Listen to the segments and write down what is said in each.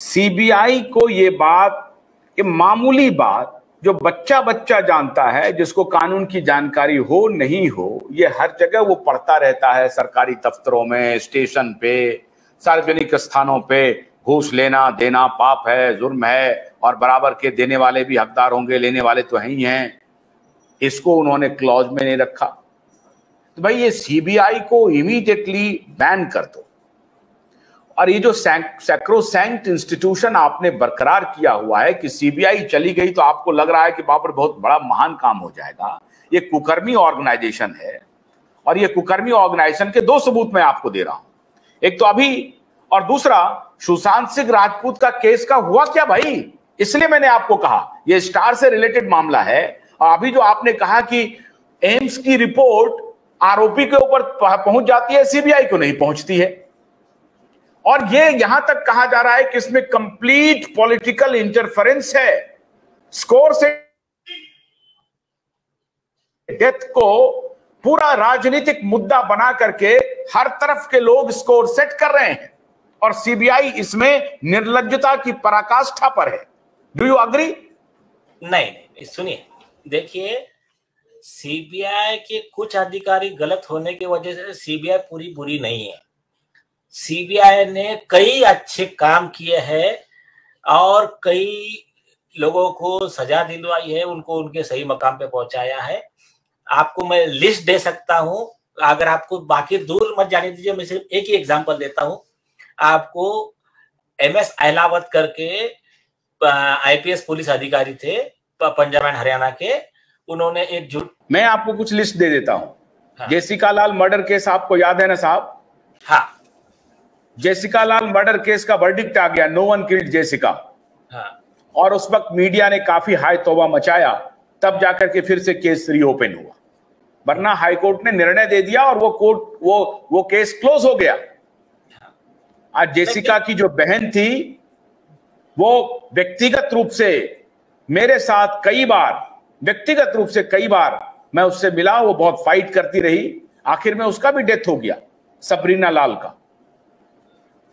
CBI को ये बात, ये मामूली बात जो बच्चा बच्चा जानता है, जिसको कानून की जानकारी हो नहीं हो, ये हर जगह वो पढ़ता रहता है सरकारी दफ्तरों में, स्टेशन पे, सार्वजनिक स्थानों पे, घूस लेना, देना पाप है, जुर्म है, और बराबर के देने वाले भी हकदार होंगे, लेने वाले तो हैं ही हैं। इसको उन्होंने क्लॉज में नहीं रखा। तो भाई ये सीबीआई को इमीडिएटली बैन कर दो। और ये जो सैक्रोसैंक्ट इंस्टीट्यूशन आपने बरकरार किया हुआ है कि सीबीआई चली गई तो आपको लग रहा है कि बाबर बहुत बड़ा महान काम हो जाएगा। ये कुकर्मी ऑर्गेनाइजेशन है और ये कुकर्मी ऑर्गेनाइजेशन के दो सबूत मैं आपको दे रहा हूँ। एक तो अभी और दूसरा सुशांत सिंह राजपूत का केस का हुआ क्या भाई? इसलिए मैंने आपको कहा, ये स्टार से रिलेटेड मामला है। और अभी जो आपने कहा कि एम्स की रिपोर्ट आरोपी के ऊपर पहुँच जाती है सीबीआई को नहीं पहुँचती है। और ये यहाँ तक कहा जा रहा है कि इसमें कंप्लीट पॉलिटिकल इंटरफेरेंस है। स्कोर से डेथ को पूरा राजनीतिक मुद्दा बना करके हर तरफ़ के लोग स्कोर सेट कर रहे हैं। और सीबीआई इसमें निर्लजता की पराकाष्ठा पर है। डू यू अग्री नहीं सुनिए। देखिए सीबीआई के कुछ अधिकारी गलत होने की वजह से सीबीआई पूरी बुरी नहीं है। सीबीआई ने कई अच्छे काम किए हैं और कई लोगों को सजा दिलवाई है उनको उनके सही मकाम पे पहुँचाया है। आपको मैं लिस्ट दे सकता हूँ। अगर आपको बाकी दूर मत जाने दीजिए मैं सिर्फ़ एक ही एग्जांपल देता हूँ। आपको एम एस अहलावत करके आईपीएस पुलिस अधिकारी थे पंजाब एंड हरियाणा के। उन्होंने एक झूठ मैं आपको कुछ लिस्ट दे देता हूँ। हाँ। जेसिका लाल मर्डर केस आपको याद है ना साहब? हाँ। जेसिका लाल मर्डर केस का वर्डिक्ट आ गया नो वन किल्ड जेसिका। हाँ। और उस वक्त मीडिया ने काफ़ी हाई तोबा मचाया तब जाकर के फिर से केस रीओपन हुआ। वरना हाईकोर्ट ने निर्णय दे दिया और वो कोर्ट वो वो केस क्लोज हो गया। आज जेसिका की जो बहन थी वो व्यक्तिगत रूप से मेरे साथ कई बार व्यक्तिगत रूप से कई बार मैं उससे मिला वो बहुत फाइट करती रही। आखिर में उसका भी डेथ हो गया सबरीना लाल का।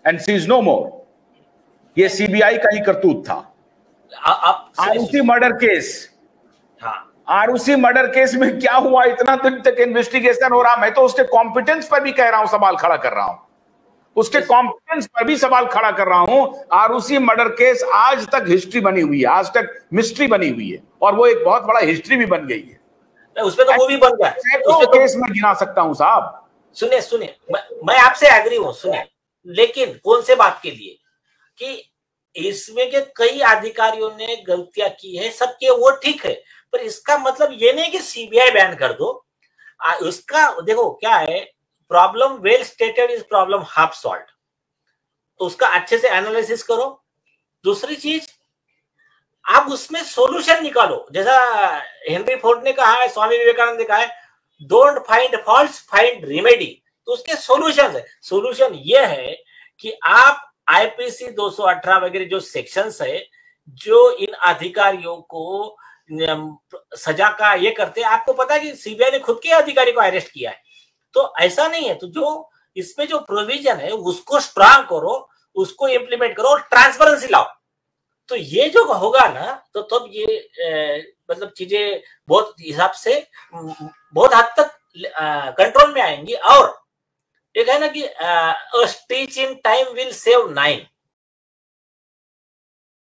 And she is no more ये सीबीआई का ही करतूत था। Aarushi murder case Aarushi murder case में क्या हुआ? इतना दिन तक इन्वेस्टिगेशन हो रहा। मैं तो उसके कॉम्पिटेंस पर भी कह रहा हूँ सवाल खड़ा कर रहा हूँ। उसके कॉम्पिटेंस पर भी सवाल खड़ा कर रहा हूँ। आरुषि मर्डर केस आज तक हिस्ट्री बनी हुई है। आज तक मिस्ट्री बनी हुई है। और वो एक बहुत बड़ा हिस्ट्री भी बन गई है। उसमें तो वो भी बन गया। तो केस मैं गिना सकता हूँ साहब। सुनिए सुनिए। मैं आपसे एग्री हूँ सुनिए। लेकिन कौन से बात के लिए? कि इसमें के कई अधिकारियों ने गलतियाँ की है सबके वो ठीक है पर इसका मतलब ये नहीं कि सीबीआई बैन कर दो। आ, उसका देखो क्या है problem well stated is problem half solved तो उसका अच्छे से एनालिसिस करो। दूसरी चीज़ आप उसमें सॉल्यूशन निकालो। जैसा हेनरी फोर्ड ने कहा है स्वामी विवेकानंद ने कहा है don't find fault find remedy तो उसके सोल्यूशन है। सोल्यूशन ये है कि आप आईपीसी 218 वगैरह जो सेक्शंस है, जो इन अधिकारियों को सजा का ये करते हैं, आपको पता है कि सीबीआई ने खुद के अधिकारी को अरेस्ट किया है। तो ऐसा नहीं है। तो जो इसमें जो प्रोविज़न है, उसको स्ट्रांग करो, उसको इम्प्लीमेंट करो और ट्रांसपेरेंसी लाओ। तो ये जो होगा ना तो तब तो ये मतलब चीज़ें बहुत हिसाब से बहुत हद तक कंट्रोल में आएँगी और you're gonna give uh, a speech in time will save nine.